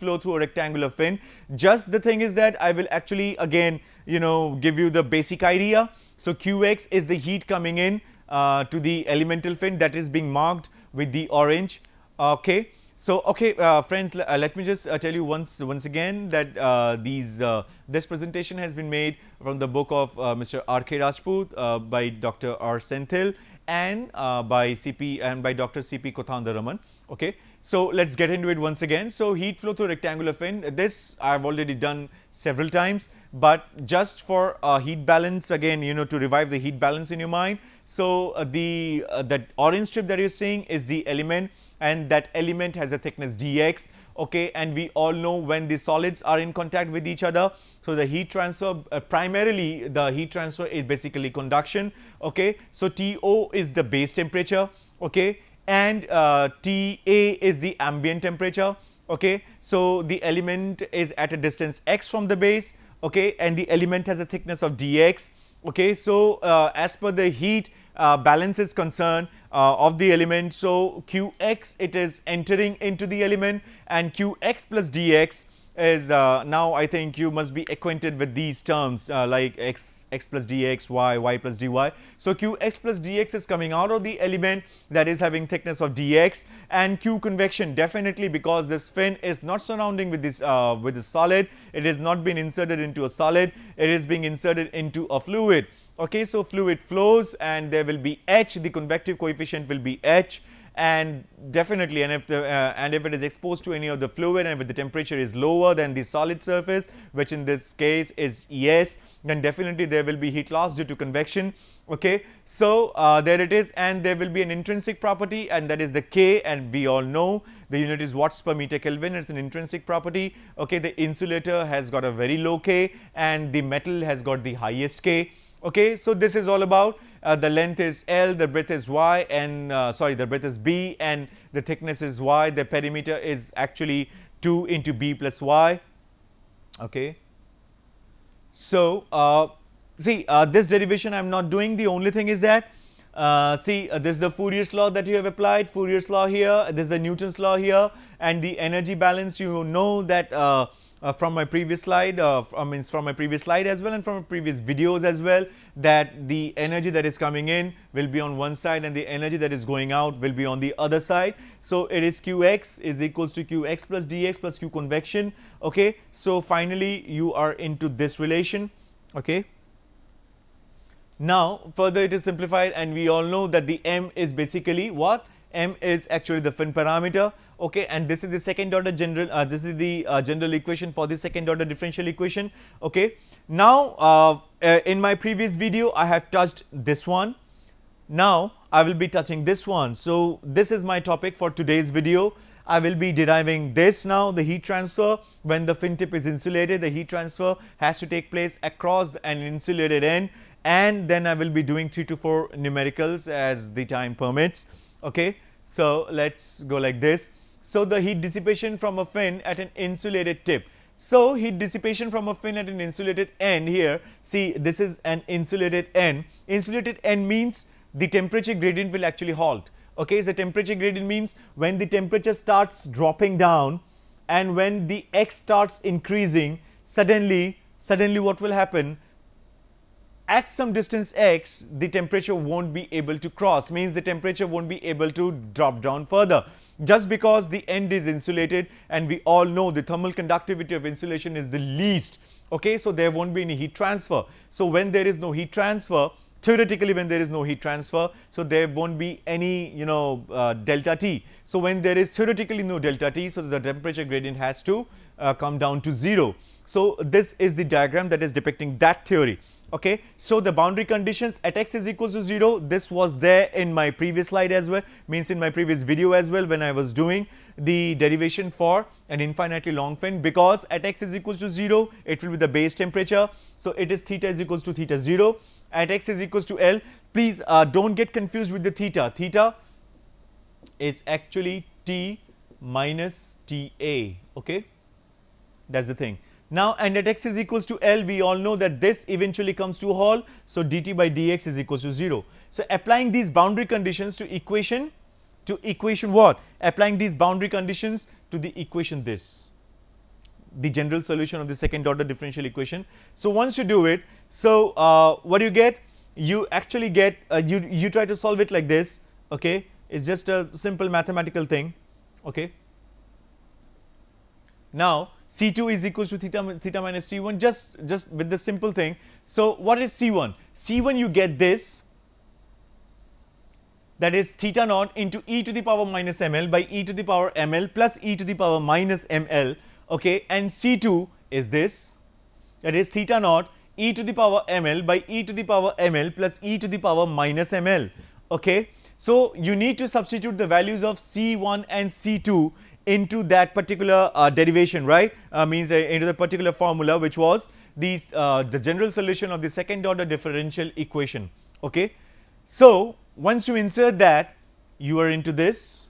flow through a rectangular fin. Just the thing is that I will actually again you know give you the basic idea. So, Qx is the heat coming in uh, to the elemental fin that is being marked with the orange. Okay. So, okay, uh, friends, uh, let me just uh, tell you once once again that uh, these uh, this presentation has been made from the book of uh, Mr. R. K. Rajput by Dr. R. Senthil and by CP and by Dr. CP Kothandaraman. Okay. So, let us get into it once again. So, heat flow through rectangular fin this I have already done several times, but just for heat balance again you know to revive the heat balance in your mind. So, the that orange strip that you are seeing is the element and that element has a thickness dx okay and we all know when the solids are in contact with each other so the heat transfer uh, primarily the heat transfer is basically conduction okay so to is the base temperature okay and uh, ta is the ambient temperature okay so the element is at a distance x from the base okay and the element has a thickness of dx okay so uh, as per the heat uh, balance is concerned uh, of the element. So, Qx it is entering into the element and Qx plus dx is uh, now I think you must be acquainted with these terms uh, like x, x plus dx, y, y plus dy. So, qx plus dx is coming out of the element that is having thickness of dx and q convection definitely because this fin is not surrounding with this uh, with the solid, it is not been inserted into a solid, it is being inserted into a fluid. Okay, so, fluid flows and there will be H, the convective coefficient will be H and definitely and if the uh, and if it is exposed to any of the fluid and if the temperature is lower than the solid surface which in this case is yes then definitely there will be heat loss due to convection. Okay? So uh, there it is. And there will be an intrinsic property and that is the k and we all know the unit is watts per meter kelvin. It's an intrinsic property. Okay? The insulator has got a very low k and the metal has got the highest k okay so this is all about uh, the length is L, the breadth is Y and uh, sorry the breadth is B and the thickness is Y, the perimeter is actually 2 into B plus Y. Okay. So, uh, see uh, this derivation I am not doing. The only thing is that uh, see uh, this is the Fourier's law that you have applied. Fourier's law here. This is the Newton's law here. And the energy balance you know that uh, from my previous slide uh, from, from my previous slide as well and from previous videos as well that the energy that is coming in will be on one side and the energy that is going out will be on the other side. So, it is Qx is equals to Qx plus dx plus Q convection. Okay. So, finally, you are into this relation. Okay. Now, further it is simplified and we all know that the m is basically what m is actually the fin parameter okay and this is the second order general uh, this is the uh, general equation for the second order differential equation okay. Now uh, uh in my previous video i have touched this one. Now i will be touching this one. So this is my topic for today's video. I will be deriving this now the heat transfer. When the fin tip is insulated the heat transfer has to take place across an insulated end. And then I will be doing 3 to 4 numericals as the time permits Okay. So, let us go like this. So, the heat dissipation from a fin at an insulated tip. So, heat dissipation from a fin at an insulated end here see this is an insulated end. Insulated end means the temperature gradient will actually halt. Okay. The temperature gradient means when the temperature starts dropping down and when the x starts increasing suddenly suddenly what will happen at some distance x the temperature not be able to cross. Means the temperature not be able to drop down further. Just because the end is insulated and we all know the thermal conductivity of insulation is the least okay? So there won't be any heat transfer. So when there is no heat transfer theoretically when there is no heat transfer so there won't be any you know uh, delta t. So when there is theoretically no delta t so the temperature gradient has to uh, come down to 0 so this is the diagram that is depicting that theory okay. So, the boundary conditions at x is equals to 0 this was there in my previous slide as well means in my previous video as well when I was doing the derivation for an infinitely long fin because at x is equals to 0 it will be the base temperature. So, it is theta is equals to theta 0 at x is equals to L please uh, do not get confused with the theta theta is actually T minus T A okay that is the thing. Now, and at x is equals to L we all know that this eventually comes to a So, dt by dx is equals to 0. So, applying these boundary conditions to equation to equation what? Applying these boundary conditions to the equation this. the general solution of the second order differential equation. So, once you do it, so uh, what do you get? You actually get uh, you you try to solve it like this. Okay, it's just a simple mathematical thing. Okay. Now C2 is equal to theta theta minus C1 just just with the simple thing. So, what is C1? C1 you get this that is theta naught into e to the power minus ml by e to the power ml plus e to the power minus ml okay and C2 is this that is theta naught e to the power ml by e to the power ml plus e to the power minus ml okay so you need to substitute the values of c1 and c2 into that particular uh, derivation right? Uh, means uh, into the particular formula which was these uh, the general solution of the second order differential equation. Okay? So once you insert that you are into this.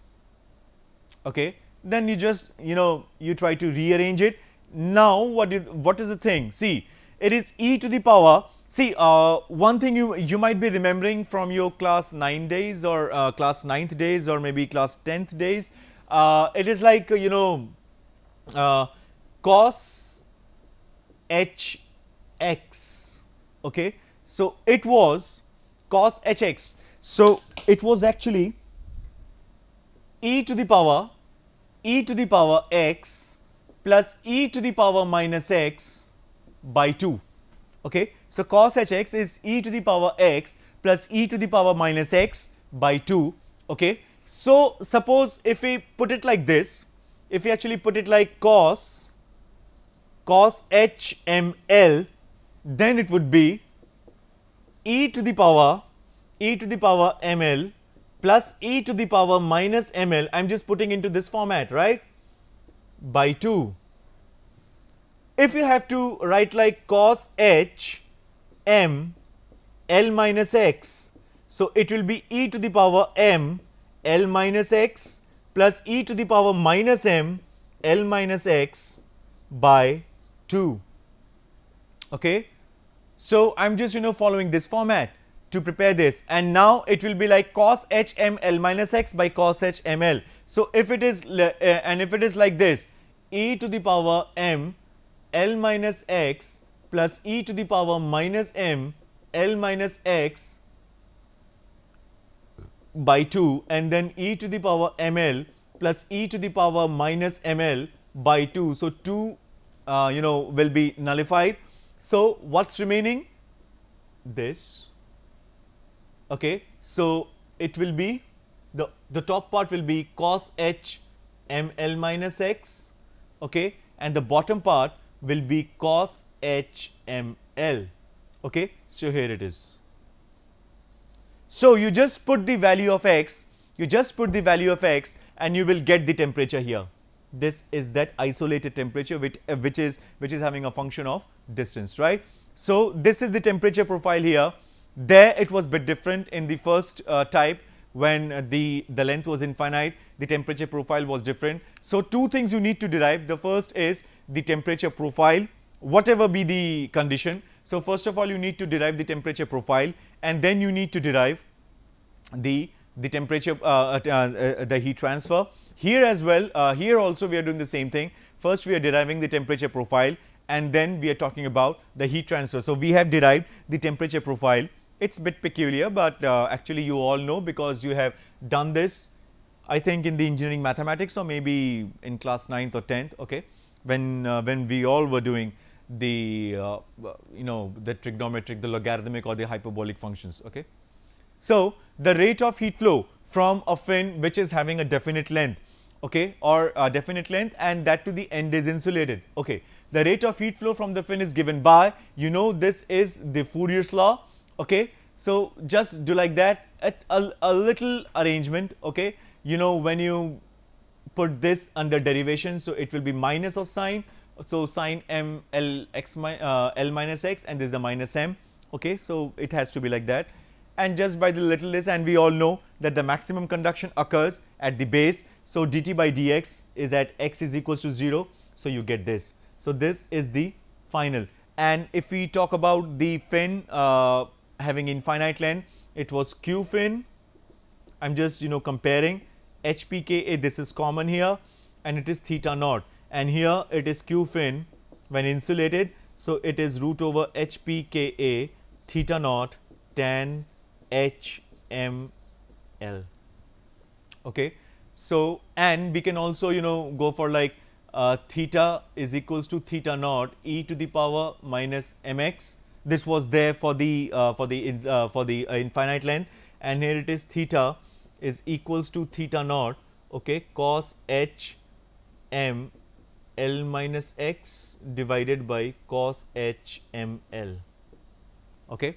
Okay? Then you just you know you try to rearrange it. Now what is what is the thing? See it is e to the power. See uh, one thing you you might be remembering from your class 9 days or uh, class 9th days or maybe class 10th days it is like you know uh, cos h x okay? So it was cos h x. So it was actually e to the power e to the power x plus e to the power minus x by 2 okay? So cos h x is e to the power x plus e to the power minus x by 2 okay so suppose if we put it like this if we actually put it like cos cos h m l then it would be e to the power e to the power m l plus e to the power minus ml I am just putting into this format right by 2. If you have to write like cos h m l minus x so it will be e to the power m l minus x plus e to the power minus m l minus x by 2 okay? So i'm just you know following this format to prepare this. And now it will be like cos h m l minus x by cos h m l. So, if it is uh, and if it is like this e to the power m l minus x plus e to the power minus m l minus x by 2 and then e to the power m l plus e to the power minus m l by 2. So, 2 uh, you know will be nullified. So, what is remaining? This okay so it will be the the top part will be cos h ml minus x okay and the bottom part will be cos h ml. okay so here it is so you just put the value of x you just put the value of x and you will get the temperature here this is that isolated temperature which uh, which is which is having a function of distance right so this is the temperature profile here there it was bit different in the first uh, type when uh, the, the length was infinite, the temperature profile was different. So, two things you need to derive. The first is the temperature profile, whatever be the condition. So, first of all you need to derive the temperature profile and then you need to derive the, the temperature, uh, uh, uh the heat transfer. Here as well, uh, here also we are doing the same thing. First we are deriving the temperature profile and then we are talking about the heat transfer. So, we have derived the temperature profile it's a bit peculiar, but uh, actually you all know because you have done this I think in the engineering mathematics or maybe in class 9th or 10th okay when uh, when we all were doing the uh, you know the trigonometric the logarithmic or the hyperbolic functions okay? So the rate of heat flow from a fin which is having a definite length okay or a definite length and that to the end is insulated okay? The rate of heat flow from the fin is given by you know this is the Fourier's law okay. So, just do like that at a, a little arrangement okay? You know when you put this under derivation so it will be minus of sine so sine m l x mi, uh, l minus x and this is the minus m okay? So it has to be like that. And just by the little this and we all know that the maximum conduction occurs at the base. So dt by dx is at x is equals to 0 so you get this. So this is the final. And if we talk about the fin uh, having infinite length it was q fin. I am just you know comparing HPKA this is common here and it is theta naught and here it is q fin when insulated. So, it is root over h p k a theta naught tan h m l. Okay. So, and we can also you know go for like uh, theta is equals to theta naught e to the power minus mx. This was there for the uh, for the uh, for the uh, infinite length and here it is theta is equals to theta naught okay cos h m l minus x divided by cos h m l. Okay